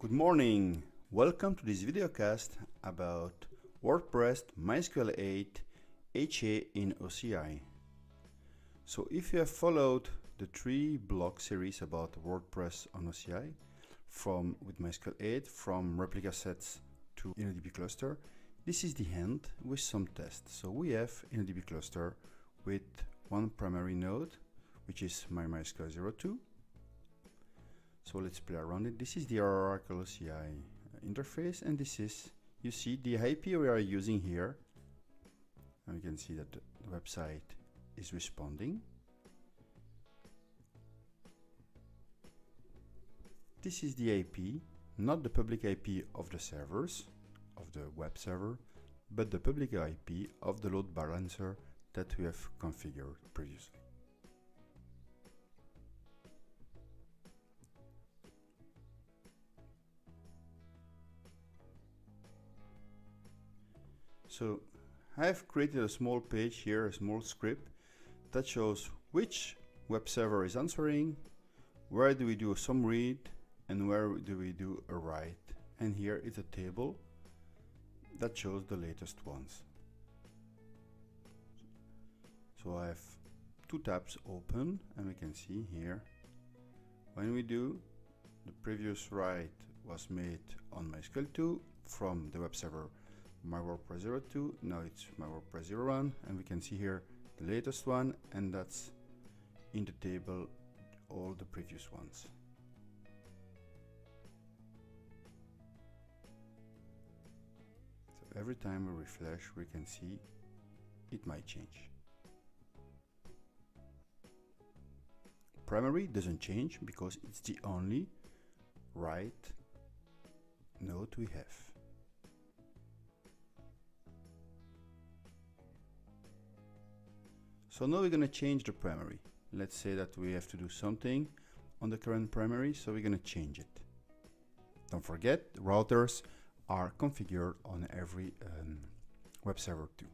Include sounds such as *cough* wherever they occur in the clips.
Good morning. Welcome to this videocast about WordPress MySQL 8 HA in OCI. So if you have followed the three blog series about WordPress on OCI from with MySQL 8 from replica sets to InnoDB cluster, this is the end with some tests. So we have InnoDB cluster with one primary node which is my MySQL 02 so let's play around it. This is the Oracle OCI interface and this is, you see the IP we are using here. And we can see that the website is responding. This is the IP, not the public IP of the servers, of the web server, but the public IP of the load balancer that we have configured previously. So I have created a small page here, a small script that shows which web server is answering, where do we do some read, and where do we do a write. And here is a table that shows the latest ones. So I have two tabs open and we can see here when we do the previous write was made on MySQL 2 from the web server my WordPress 02 now it's my WordPress 01 and we can see here the latest one and that's in the table all the previous ones. So every time we refresh we can see it might change. Primary doesn't change because it's the only right node we have So now we're going to change the primary. Let's say that we have to do something on the current primary, so we're going to change it. Don't forget, routers are configured on every um, web server too.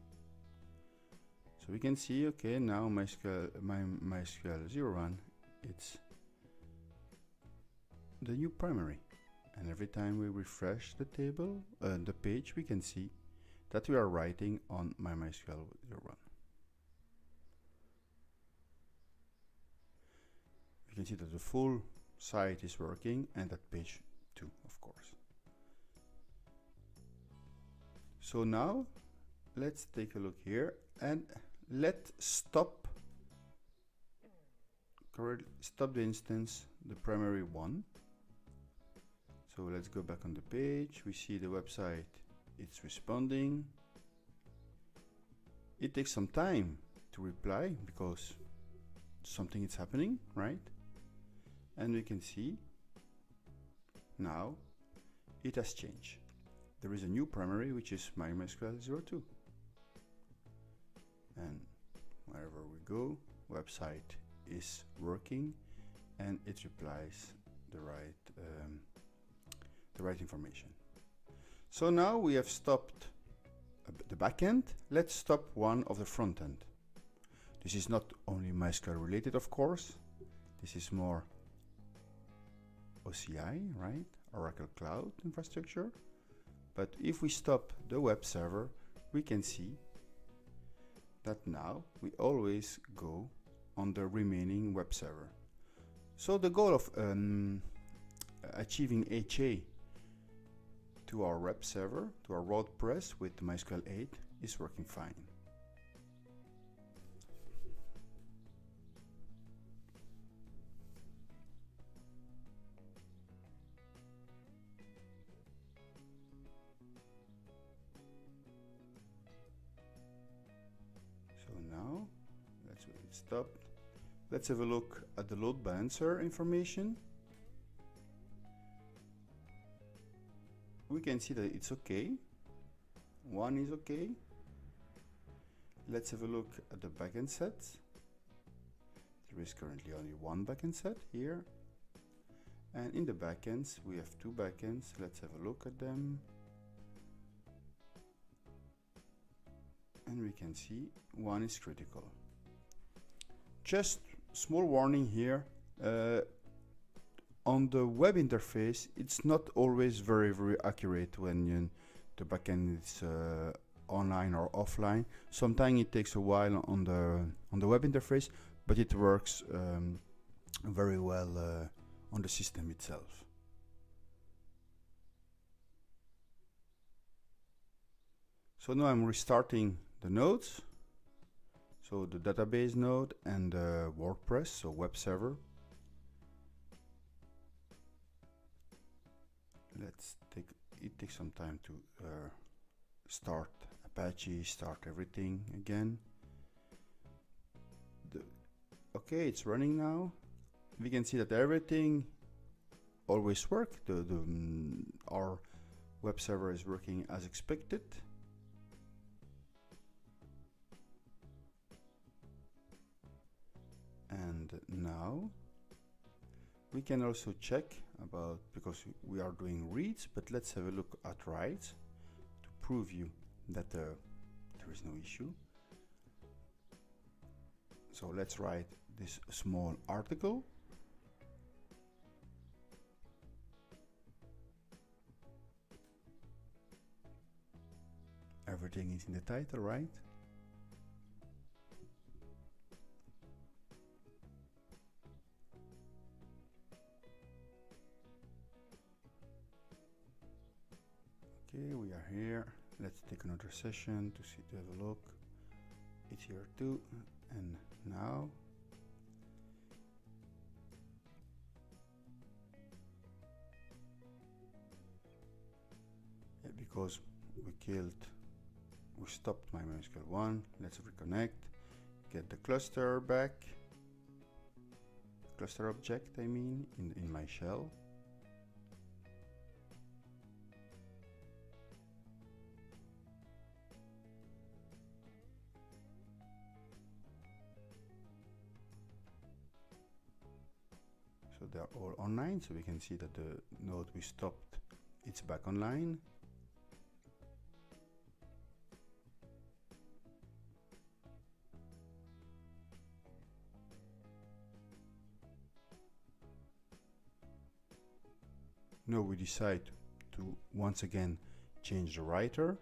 So we can see, okay, now MySQL, my MySQL 01, it's the new primary. And every time we refresh the table, uh, the page, we can see that we are writing on my MySQL 01. Can see that the full site is working and that page too, of course. So now let's take a look here and let stop stop the instance the primary one. So let's go back on the page. We see the website it's responding. It takes some time to reply because something is happening right and we can see now it has changed. There is a new primary which is MySQL 02 and wherever we go website is working and it replies the right um, the right information. So now we have stopped the backend. Let's stop one of the front end. This is not only MySQL related, of course. This is more OCI, right? Oracle Cloud Infrastructure. But if we stop the web server, we can see that now we always go on the remaining web server. So the goal of um, achieving HA to our web server, to our WordPress with MySQL 8 is working fine. Stopped. Let's have a look at the load balancer information. We can see that it's okay. One is okay. Let's have a look at the backend sets. There is currently only one backend set here. And in the backends, we have two backends. Let's have a look at them. And we can see one is critical just small warning here uh, on the web interface, it's not always very, very accurate when you, the backend is uh, online or offline. Sometimes it takes a while on the on the web interface, but it works um, very well uh, on the system itself. So now I'm restarting the nodes. So the database node and the WordPress, so web server. Let's take, it takes some time to uh, start Apache, start everything again. The, okay, it's running now. We can see that everything always work. The, the um, our web server is working as expected. And now we can also check about because we are doing reads but let's have a look at writes to prove you that uh, there is no issue. So let's write this small article. Everything is in the title right okay we are here. Let's take another session to see to have a look. It's here too. And now yeah, because we killed we stopped my MySQL 1 let's reconnect get the cluster back. Cluster object I mean in, in my shell they're all online so we can see that the node we stopped it's back online. Now we decide to once again change the writer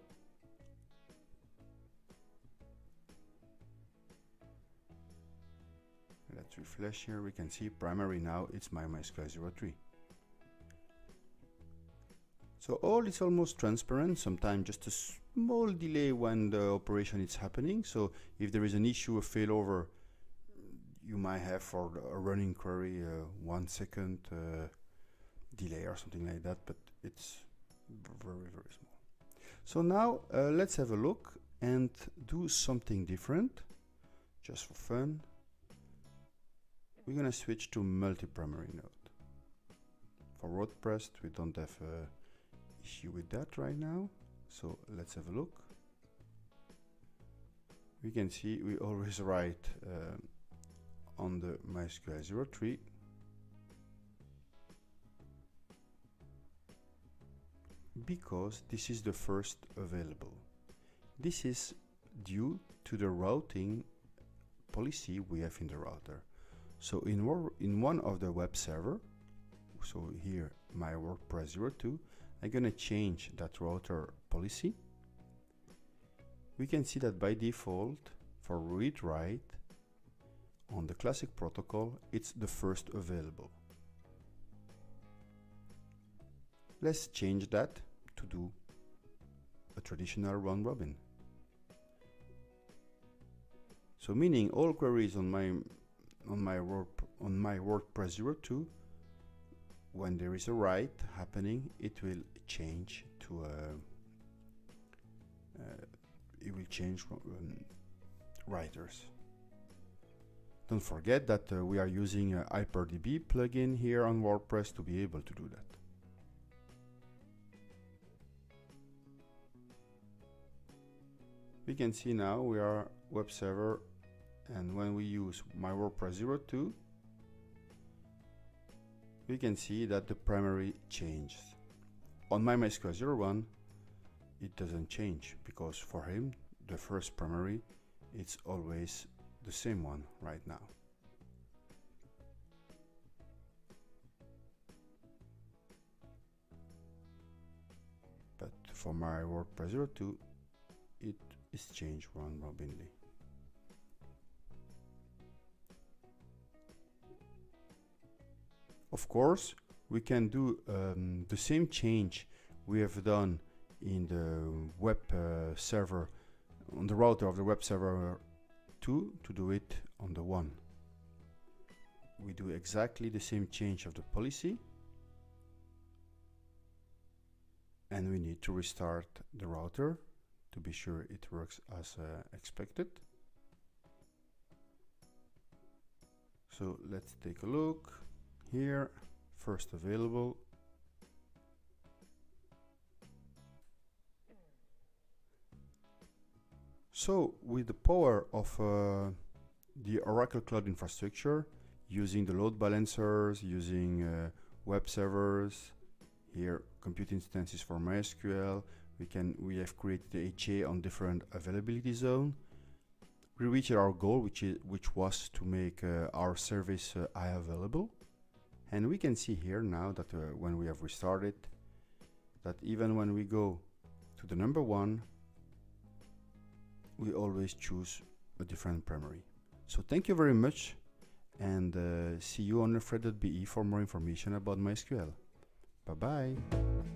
refresh here we can see primary now it's my MySQL 03 so all is almost transparent sometimes just a small delay when the operation is happening. So if there is an issue a failover you might have for a running query uh, one second uh, delay or something like that but it's very very small. So now uh, let's have a look and do something different just for fun we're going to switch to multi-primary node. For WordPress, we don't have a issue with that right now. So let's have a look. We can see we always *laughs* write uh, on the MySQL 03 because this is the first available. This is due to the routing policy we have in the router. So in, in one of the web server, so here my WordPress 02, I'm gonna change that router policy. We can see that by default for read write on the classic protocol, it's the first available. Let's change that to do a traditional round robin. So meaning all queries on my on my word on my WordPress 02 when there is a write happening it will change to a uh, it will change um, writers. Don't forget that uh, we are using a HyperDB plugin here on WordPress to be able to do that. We can see now we are web server and when we use my WordPress 02 we can see that the primary changes. On my MySQL 01 it doesn't change because for him the first primary it's always the same one right now. But for my WordPress 02 it is changed one Robinly. Of course, we can do um, the same change we have done in the web uh, server on the router of the web server 2 to do it on the 1 we do exactly the same change of the policy. And we need to restart the router to be sure it works as uh, expected. So let's take a look here first available. So with the power of uh, the Oracle Cloud infrastructure using the load balancers using uh, web servers here compute instances for MySQL we can we have created the HA on different availability zone. We reached our goal which is which was to make uh, our service uh, available and we can see here now that uh, when we have restarted that even when we go to the number one we always choose a different primary so thank you very much and uh, see you on lefred.be for more information about MySQL. Bye bye.